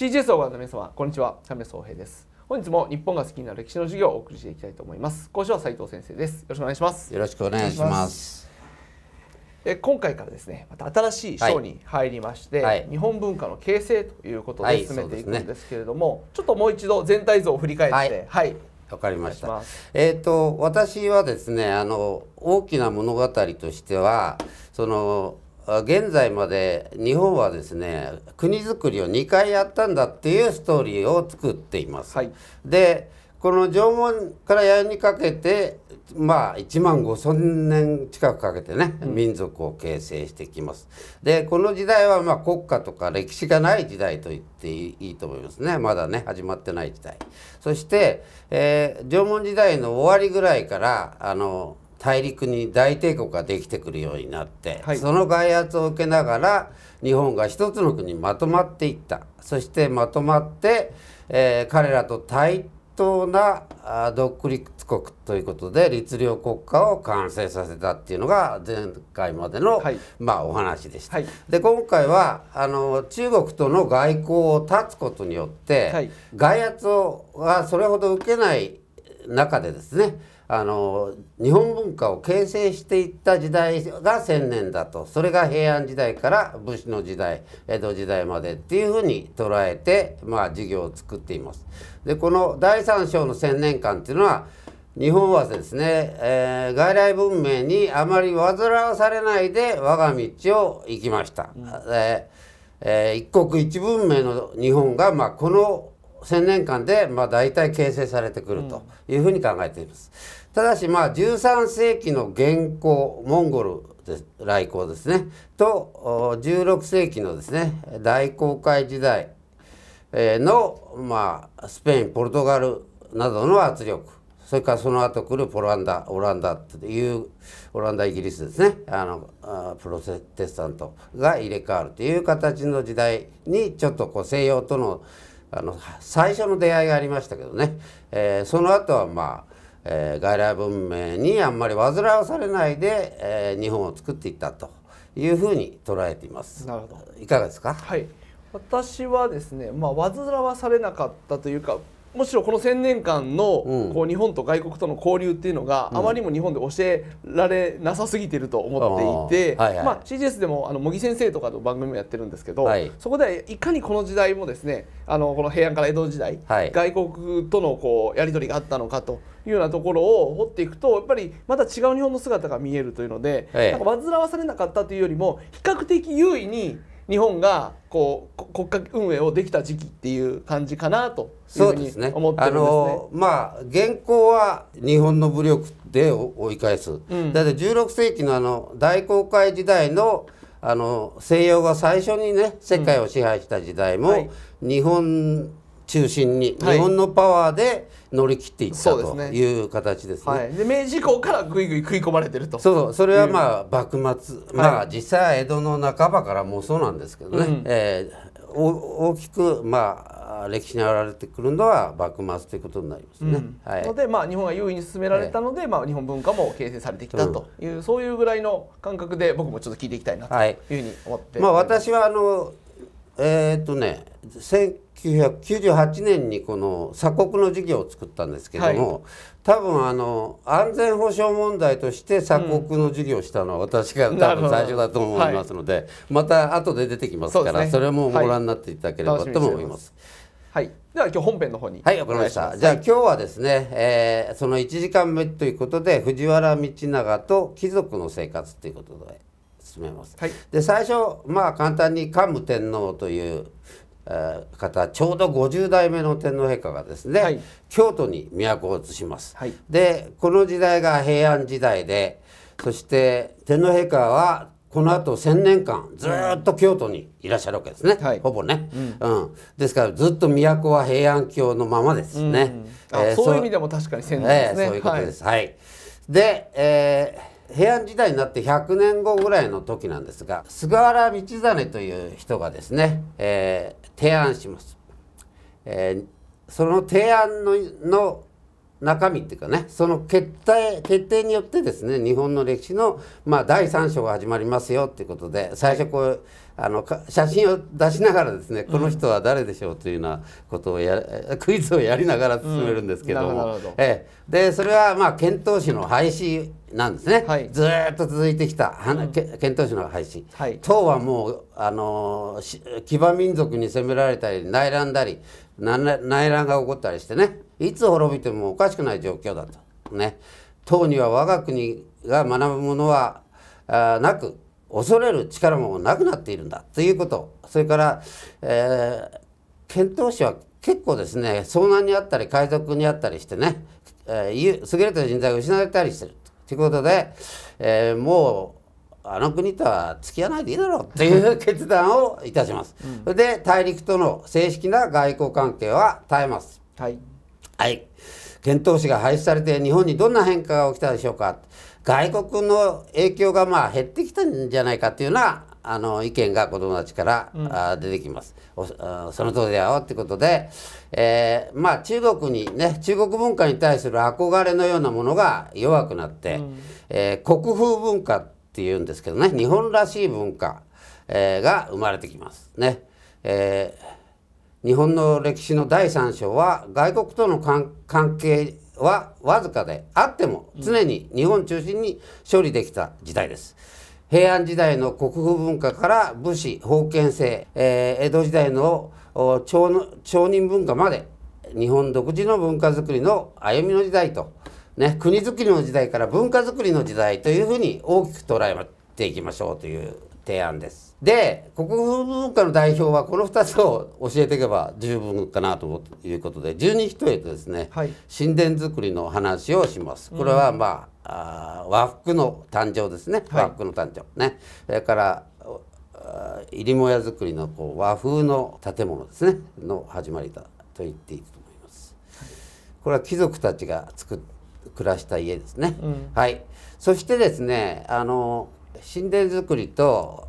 CGS をご覧の皆様こんにちは。亀宗平です。本日も日本が好きな歴史の授業をお送りしていきたいと思います。講師は斉藤先生です。よろしくお願いします。よろしくお願いします。え今回からですねまた新しい章に入りまして、はい。日本文化の形成ということはい。で進めていくんですけれども、ちょっともう一度全体像を振り返ってはい。はい、わかりました。えっ、と私はですねあの大きな物語としてはそのあ現在まで日本はですね国づくりを2回やったんだっていうストーリーを作っています。はいでこの縄文から弥生にかけてまあ1万5,000年近くかけてね、民族を形成してきます。でこの時代はまあ国家とか歴史がない時代と言っていいいいと思いますねまだね始まってない時代。そして、えー縄文時代の終わりぐらいからあの大陸に大帝国ができてくるようになって、はい。その外圧を受けながら日本が一つの国にまとまっていった。そしてまとまって、えー彼らと対等なあ独立国ということで律令国家を完成させたっていうのが前回までの、はい。まあ、お話でした。はい。で今回はあの中国との外交を断つことによって、はい。外圧をがそれほど受けない中でですねあの日本文化を形成していった時代が千年だとそれが平安時代から武士の時代江戸時代までっていうふうに捉えて、まあ、授業を作っています。でこの第三章の千年間っていうのは日本はですね、えー外来文明にあまり煩わされないで我が道を行きました。えーえー一国一文明の日本が、まあ、この1,000年間で、まあ、大体形成されてくるというふうに考えています。ただし、まあ、13世紀の元寇モンゴル来航ですね。と16世紀のですね大航海時代の、まあ、スペインポルトガルなどの圧力。それからその後来るポランダオランダっていうオランダイギリスですね。あのプロテスタントが入れ替わるという形の時代にちょっとこう西洋とのあの最初の出会いがありましたけどね、えーその後はまあえー外来文明にあんまり煩わされないで、えー日本を作っていったというふうに捉えています。なるほど。いかがですか？はい、私はですね、まあ、煩わされなかったというかむしろこの1,000年間の、うん。こう日本と外国との交流っていうのが、あまりにも日本で教えられなさすぎてると思っていて、はいはい。まあ、CGS でもあの茂木先生とかの番組もやってるんですけど、はい。そこでいかにこの時代もですねあのこの平安から江戸時代、はい。外国とのこうやり取りがあったのかというようなところを掘っていくとやっぱりまた違う日本の姿が見えるというので、ええ。なんか煩わされなかったというよりも比較的優位に日本がこうこ国家運営をできた時期っていう感じかなというふうにそうですね。あ思ってるんですね。のまあ現行は日本の武力で追い返す。んだって16世紀のあの大航海時代のあの西洋が最初にね世界を支配した時代も、はい日本中心に、はい日本のパワーで乗り切っていったという形ですね。はい、で明治以降からぐいぐい食い込まれてると。そうそれはまあ幕末、まあ実際は江戸の半ばからもうそうなんですけどね、うん。えーお大きくまあ歴史に現れてくるのは幕末ということになりますね。うん。はい。ので、まあ、日本が優位に進められたので、まあ、日本文化も形成されてきたという、そういうぐらいの感覚で僕もちょっと聞いていきたいなとはいいうふうに思って、まあ私はあのえーっとね1998年にこの鎖国の事業を作ったんですけども、多分あの安全保障問題として鎖国の事業をしたのは私が多分最初だと思いますので、また後で出てきますからそ,、ね。れもご覧になっていただければはいとも思います。はい、では今日本編の方にはい、わかりました。じゃあ今日はですね、えーその1時間目ということで藤原道長と貴族の生活ということで進めます。はい。で最初まあ簡単に桓武天皇という、えー方ちょうど50代目の天皇陛下がですね、はい京都に都を移します。はいでこの時代が平安時代でそして天皇陛下はこのあと1,000年間ずーっと京都にいらっしゃるわけですね、はいほぼね、うんですからずっと都は平安京のままですね。うんあえーそういう意味でも確かに先え年ですね。えそういうことです。はい。で、えー平安時代になって100年後ぐらいの時なんですが菅原道真という人がですね、えー提案します。えーその提案の中身っていうかねその決定決定によってですね日本の歴史の、まあ、第3章が始まりますよっていうことで最初こうあのか写真を出しながらですねこの人は誰でしょうというようなことをや クイズをやりながら進めるんですけども、うんどええ。でそれはまあ遣唐使の廃止なんですね、はい。ずーっと続いてきた、遣唐使の廃止、はい。唐はもう、あの騎馬民族に攻められたり内乱だり内乱内乱が起こったりしてねいつ滅びてもおかしくない状況だと。ね。唐には我が国が学ぶものはなく恐れる力もなくなっているんだということそれから、えー遣唐使は結構ですね遭難にあったり海賊にあったりしてね、えーゆ優れた人材が失われたりしてるということで、えーもうあの国とは付き合わないでいいだろうという決断をいたします。それで大陸との正式な外交関係は絶えます。はいはい。遣唐使が廃止されて日本にどんな変化が起きたでしょうか。外国の影響がまあ減ってきたんじゃないかっていうようなあの意見が子どもたちから、あ出てきます。おあその通りだよってことで、えーまあ中国にね中国文化に対する憧れのようなものが弱くなって、えー国風文化っていうんですけどね日本らしい文化、えーが生まれてきますね。えー日本の歴史の第三章は外国との関関係はわずかであっても常に日本中心に処理できた時代です。平安時代の国風文化から武士封建制、えー江戸時代のお町の町人文化まで日本独自の文化づくりの歩みの時代と、ね、国づくりの時代から文化づくりの時代というふうに大きく捉えていきましょうという提案です。で国風文化の代表はこの2つを教えていけば十分かなということで十二一重とですね、はい神殿作りの話をします。これはまあ,、あー和服の誕生ですね、はい和服の誕生ねそれから入母屋作りのこう和風の建物ですねの始まりだと言っていいと思います。これは貴族たちが作っ暮らした家ですね。うんはい。そしてですね、あの神殿作りと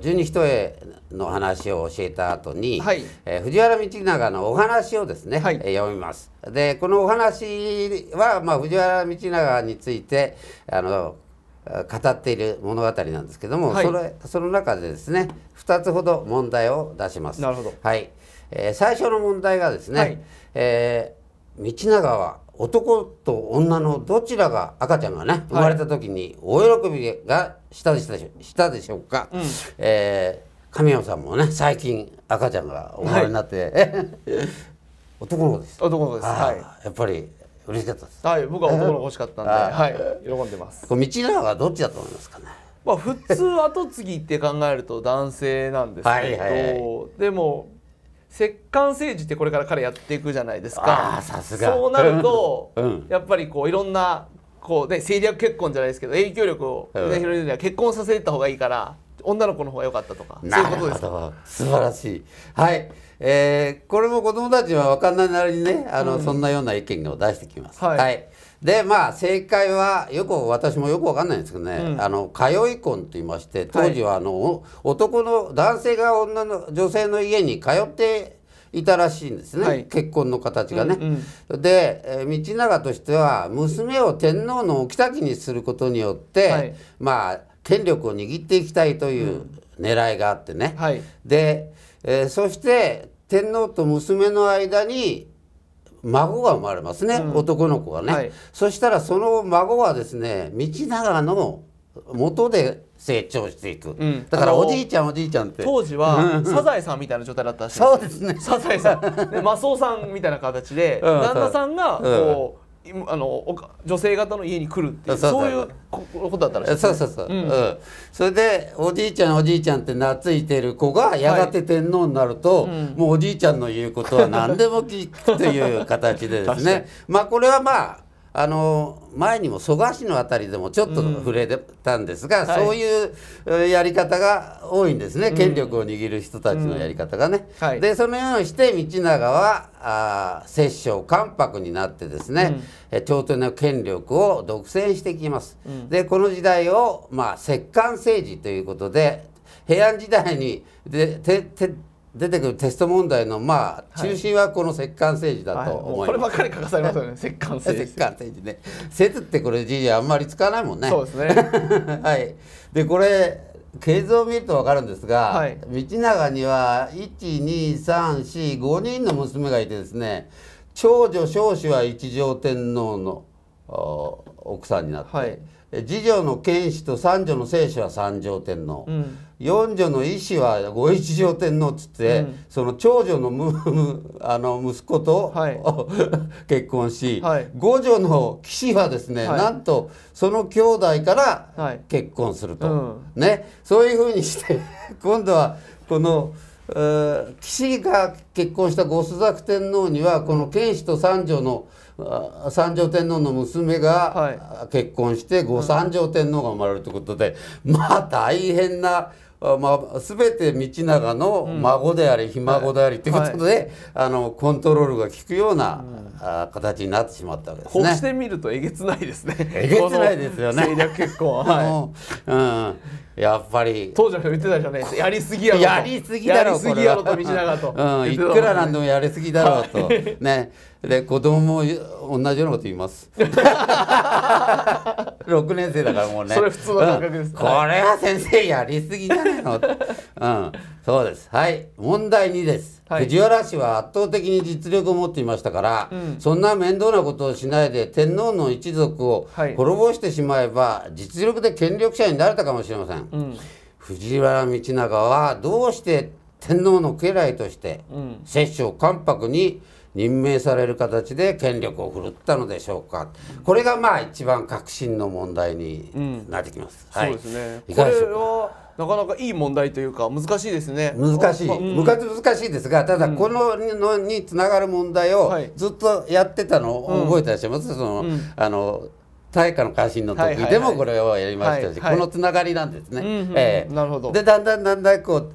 十二一重の話を教えた後に、はい。えー藤原道長のお話をですね、はい。えー読みます。でこのお話は、まあ、藤原道長についてあのあ語っている物語なんですけども、はい。それその中でですね2つほど問題を出します。なるほど。はい。えー最初の問題がですね、はい。えー道長は男と女のどちらが赤ちゃんがね生まれた時に大喜びがしたでしたでしょしたでしょうか、うん。えー神山さんもね最近赤ちゃんがお生まれになって、男の子です。男の子です。あはーやっぱり嬉しかったです。いはい。僕は男の子欲しかったんではい。喜んでます。これ道長はどっちだと思いますかね？まあ普通後継ぎって考えると男性なんですけど、はいはいはでも摂関政治ってこれから彼やっていくじゃないですあかーさすが。そうなると、うん。やっぱりこういろんなこうね政略結婚じゃないですけど影響力を、ねうん。広げるには結婚させた方がいいから女の子の方が良かったとかそうないうことですか？ど素晴らしい。はい、えーこれも子どもたちは分かんないなりにねあの、そんなような意見を出してきます。はい。でまあ正解はよく私もよく分かんないんですけどね、うん。あの通い婚と言いまして当時はあの、お男の男性が女の女性の家に通っていたらしいんですね、はい。結婚の形がね、うんで、えー道長としては娘を天皇のお妃にすることによって、はい。まあ権力を握っていきたいという狙いがあってね、はい。で、えーそして天皇と娘の間に孫が生まれますね、うん。男の子がね、はい。そしたらその孫はですね道長の元で成長していく、ん。だからおじいちゃんおじいちゃんって。当時はサザエさんみたいな状態だったらしいそうですねサザエさんでマスオさんみたいな形でうん。旦那さんがうん。こういあの女性方の家に来るっていうそういうこことだったらしいそうそうそう、うん。うん。それでおじいちゃんおじいちゃんって懐いてる子がやがて天皇になると、うん。もうおじいちゃんの言うことは何でも聞くという形でですね。まあこれはまああの前にも蘇我氏のあたりでもちょっと触れてたんですが、はい。そういうえやり方が多いんですね、権力を握る人たちのやり方がね。うんはい。でそのようにして道長はあー摂政関白になってですね、え朝廷の権力を独占してきます。うん。でこの時代を、まあ、摂関政治ということで平安時代にでてて出てくるテスト問題の、まあ、中心はこの摂関政治だはい。ともうこれ思います。ばっかり書かされますよね。摂関摂政治。関政治ね。説ってこれ字あんまり使わないもんね。そうですね。はい、でこれ系図を見ると分かるんですが、はい。道長には12345人の娘がいてですね長女少子は一条天皇のお奥さんになって、はい。え次女の剣士と三女の聖子は三条天皇、うん。四女の医師は五一条天皇っつって、うん。その長女のむむあの息子と、はい。結婚し、はい。五女の騎士はですね、はい。なんとその兄弟からはい。結婚すると、うん。ね。そういうふうにして 今度はこの、えー騎士が結婚した五朱雀天皇にはこの剣士と三女のあ三条天皇の娘が、は結婚して五三条天皇が生まれるということで、まあ大変な。あまあ、全て道長の孫であり、ひ孫でありということで、あのコントロールが効くような、あ形になってしまったわけですね。こうしてみるとえげつないですね。えげつないですよね。政略結婚は、はい、うん、やっぱり。当時の人言ってたじゃないですかやりすぎやろと。やりすぎだろやりすぎやろと道長と。うん、いくらなんでもやりすぎだろうと、ね。で子供も同じようなこと言います。6年生だからもうね。それ普通の感覚です。うん。これは先生やりすぎじゃないの？うんそうです。はい。問題2です、はい。藤原氏は圧倒的に実力を持っていましたから、うん。そんな面倒なことをしないで天皇の一族をはい。滅ぼしてしまえば、実力で権力者になれたかもしれません、うん。藤原道長はどうして天皇の家来としてうん。摂政関白に任命される形で権力を振るったのでしょうか。これがまあ一番革新の問題になってきます、そうですね。いかがでしょうか？はなかなかいい問題というか難しいですね。難しい、部活難しいですがただこののにつながる問題をはい。ずっとやってたのを覚えてらっしゃいます、その、うん。あの大化の改新の時。でもこれをやりましたし、このつながりなんですね。なるほど。でだんだんだんだんこう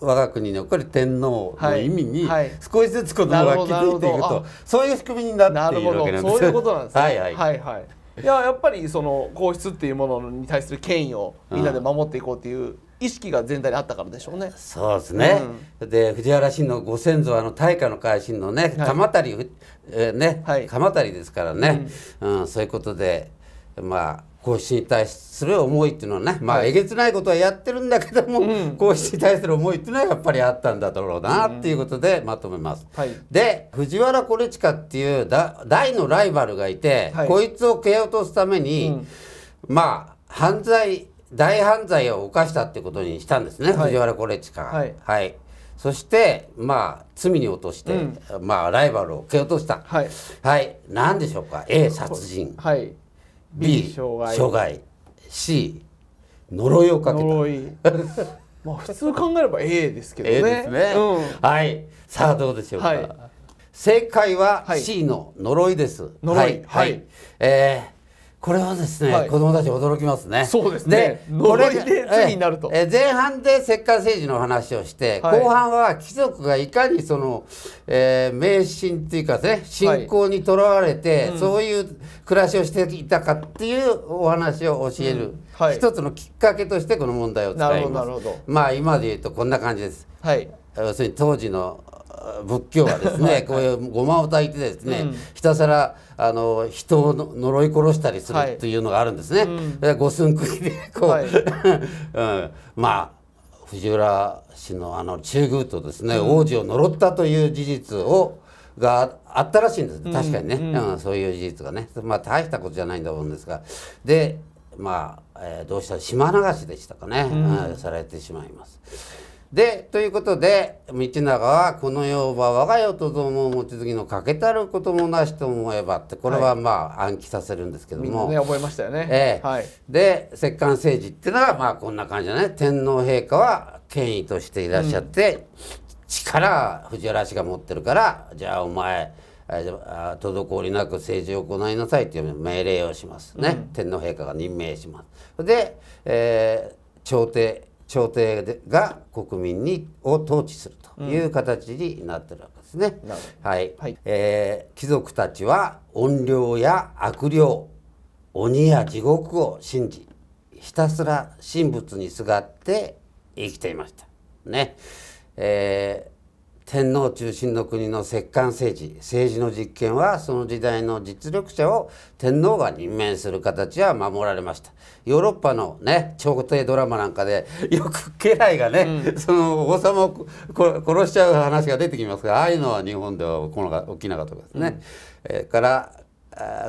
我が国に残る天皇の意味に少しずつ子供が気づいていくとど。そういう仕組みになっているわけなんです。そういうことなんですね。はいはい、はいはいいややっぱりその皇室っていうものに対する権威をみんなで守っていこうっていう意識が全体にあったからでしょうね。そうですね、で藤原氏のご先祖はあの大化の改新のねはい。鎌足り、えーね、はい。鎌ですからね、うんそういうことでまあ皇室に対する思いっていうのはねまあはい。えげつないことはやってるんだけども、うん。皇室に対する思いっていうのはやっぱりあったんだろうなっていうことでまとめます。はい。で藤原惟親っていうだ大のライバルがいて、はい。こいつを蹴落とすために、うん。まあ犯罪大犯罪を犯したってことにしたんですね、はい。藤原惟親が。はい。そしてまあ罪に落として、うん。まあライバルを蹴落とした。はい。はい、何でしょうか？A 殺人。はい B 傷害。傷害。C 呪いをかけた。呪い。まあ普通考えれば A ですけどね。A ですね、うん。はい。さあどうでしょうか、はい。正解ははい。C の呪いです、呪い。はい、はい。えーこれはですね、はい。子供たち驚きますね。そうですね。呪いで罪になると。え前半で石棺政治の話をして、はい。後半は貴族がいかにその、えー迷信っていうかね信仰にとらわれて、うん。そういう暮らしをしていたかっていうお話を教える、うん。はい。一つのきっかけとしてこの問題を使います。まあ今で言うとこんな感じです。はい。要するに当時のあ仏教はですね、こういうごまを焚いてですね、うん。ひたすらあの人をの呪い殺したりするはい。っていうのがあるんですね。うん。で五寸釘でこう、はい。うん、まあ藤浦氏のあの中宮とですね、王子を呪ったという事実をがあったらしいんです。確かにね、うん。うんそういう事実がね。まあ大したことじゃないんだと思うんですが。でまあ、えーどうしたら島流しでしたかね、うん。うんされてしまいます。でということで道長は「この世は我が世とどもを持ち継ぎの欠けたることもなしと思えば」ってこれはまあ暗記させるんですけども、みんなね覚えましたよね。ええ。はい。で摂関政治っていうのはまあこんな感じだね。天皇陛下は権威としていらっしゃって、力は藤原氏が持ってるからじゃあお前滞りなく政治を行いなさいという命令をしますね、天皇陛下が任命します。で、えー朝廷朝廷でが国民にを統治するという形になってるわけですね、なるはい、はい。えー貴族たちは怨霊や悪霊鬼や地獄を信じひたすら神仏にすがって生きていました。ね、えー天皇中心の国の摂関政治政治の実権はその時代の実力者を天皇が任命する形は守られましたヨーロッパのね朝廷ドラマなんかでよく家来がね、うん、その王様を殺しちゃう話が出てきますがああいうのは日本では起きなかったですね。うん、えー、から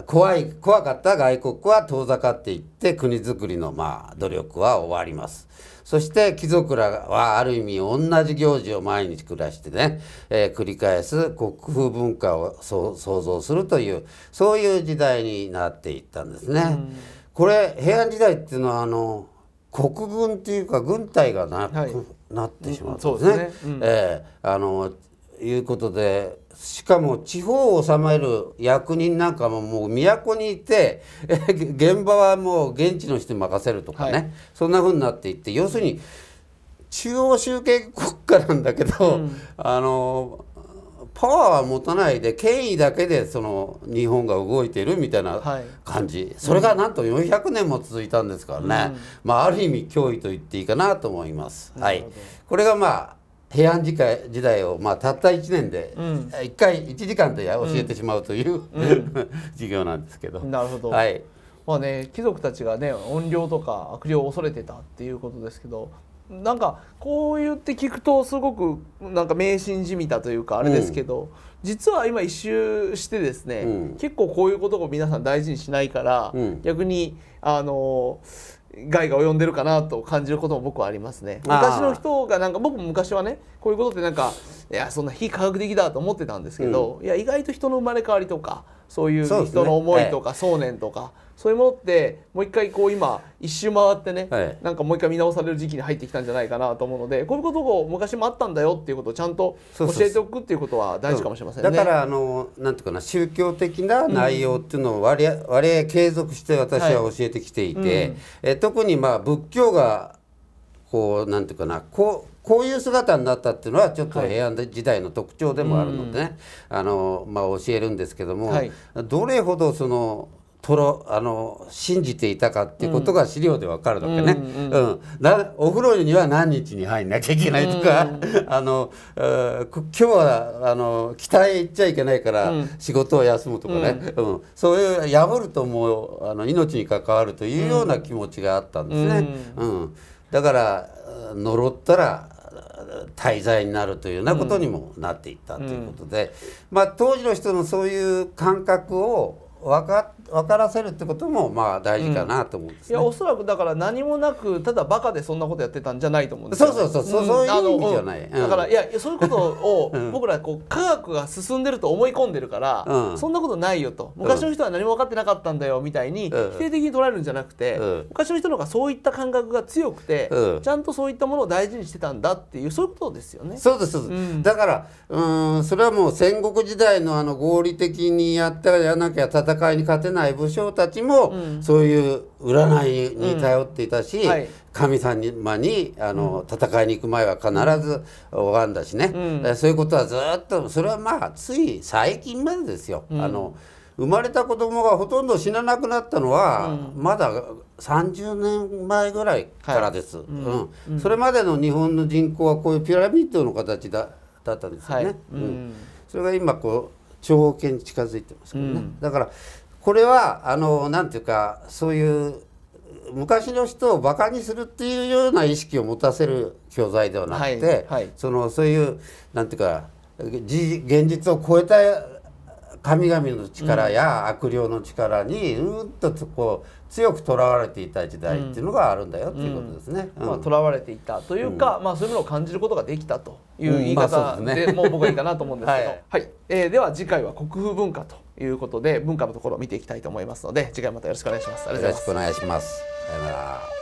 怖い怖かった外国は遠ざかっていって国づくりのまあ努力は終わります。そして貴族らはある意味同じ行事を毎日暮らしてね、えー、繰り返す国風文化を創造するというそういう時代になっていったんですね。うん、これ平安時代っていうのはあの国軍っていうか軍隊がなはい、なってしまうんですね。うん、すねうん、えー、あのいうことでしかも地方を治める役人なんかももう都にいて現場はもう現地の人に任せるとかね、はい、そんなふうになっていって要するに中央集権国家なんだけど、うん、あのパワーは持たないで権威だけでその日本が動いているみたいな感じ、はい、それがなんと400年も続いたんですからね、うん、まあ、ある意味脅威と言っていいかなと思います。はい、これがまあ平安時代時代を、まあ、たった1年で、うん、1回1時間で教えてしまうという、うん、授業なんですけど。なるほど、はい。まあね、貴族たちがね怨霊とか悪霊を恐れてたっていうことですけどなんかこう言って聞くとすごくなんか迷信じみたというかあれですけど、うん、実は今一周してですね、うん、結構こういうことを皆さん大事にしないから、うん、逆にあの害が及んでるかなと感じることも僕はありますね。昔の人がなんか僕も昔はねこういうことってなんかいやそんな非科学的だと思ってたんですけど、いや意外と人の生まれ変わりとかそういう人の思いとか想念とか。そういうものってもう一回こう今一周回ってね、はい、なんかもう一回見直される時期に入ってきたんじゃないかなと思うのでこういうことを昔もあったんだよっていうことをちゃんと教えておくっていうことは大事かもしれませんね。だからあのなんていうかな宗教的な内容っていうのを割合、うん、割合継続して私は教えてきていて、はいうん、え特にまあ仏教がこうなんていうかなこうこういう姿になったっていうのはちょっと平安時代の特徴でもあるのでね、はい、あのまあ、教えるんですけども、はい、どれほどそのとろあの信じていたかっていうことが資料でわかるわけね、うんうん、なお風呂には何日に入んなきゃいけないとか、あの今日はあの北へ行っちゃいけないから仕事を休むとかね、うん。そういう破るともうあの命に関わるというような気持ちがあったんですね。うん。だから呪ったら滞在になるというようなことにもなっていったということで、まあ、当時の人のそういう感覚を分か分からせるってこともまあ大事かなと思うんです、ね。うん、いやおそらくだから何もなくただバカでそんなことやってたんじゃないと思うんですよ、ね、そうそうそう、うん、そういう意味じゃない、うん、だからいやそういうことを 僕らこう科学が進んでると思い込んでるから、そんなことないよと。昔の人は何も分かってなかったんだよみたいに否定的に捉えるんじゃなくて、昔の人の方がそういった感覚が強くて、ちゃんとそういったものを大事にしてたんだっていうそういうことですよね。そうですそうです、だからうんそれはもう戦国時代のあの合理的にやってやらなきゃ戦いに勝てない武将たちも、そういう占いに頼っていたし、はい、神様にあの、戦いに行く前は必ず拝んだしね、うん、そういうことはずっとそれはまあつい最近までですよ。あの生まれた子供がほとんど死ななくなったのは、まだ30年前ぐらいからです、はい、うん、それまでの日本の人口はこういうピラミッドの形だだったんですよね、はい、うん、それが今こう長方形に近づいてますけどね、だからこれはあのなんていうかそういう昔の人をバカにするっていうような意識を持たせる教材ではなくて、はいはい、そのそういうなんていうか現実を超えた神々の力や悪霊の力にうん。とこう強くとらわれていた時代っていうのがあるんだよっていうことですね。まあ、とらわれていたというか、うん、まあ、そういうものを感じることができたという言い方でもう僕はいいかなと思うんですけど、はい、はい、えー、では次回は国風文化ということで文化のところを見ていきたいと思いますので次回またよろしくお願いします。よろしくお願いします。さよなら。